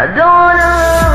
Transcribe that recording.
I